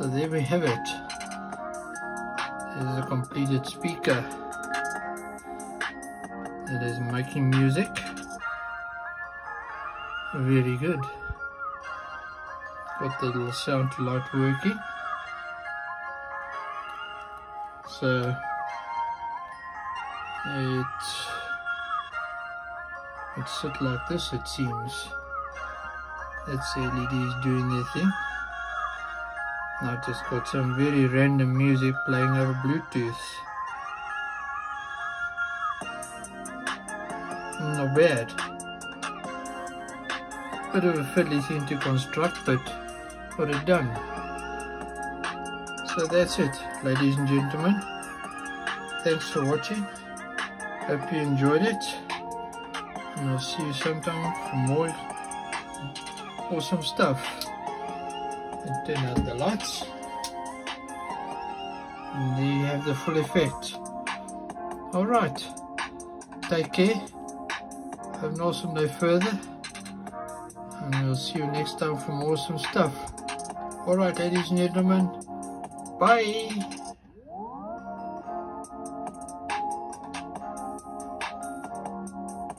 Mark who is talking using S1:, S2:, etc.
S1: So there we have it. This is a completed speaker. It is making music. Very good. Got the little sound light working. So it it sit like this it seems. That's LEDs doing their thing. I've just got some very random music playing over Bluetooth. Not bad. Bit of a fiddly thing to construct, but got it done. So that's it, ladies and gentlemen. Thanks for watching. Hope you enjoyed it. And I'll see you sometime for more awesome stuff. And turn out the lights. And there you have the full effect. Alright. Take care. Have an awesome day further. And we'll see you next time for more awesome stuff. Alright ladies and gentlemen. Bye.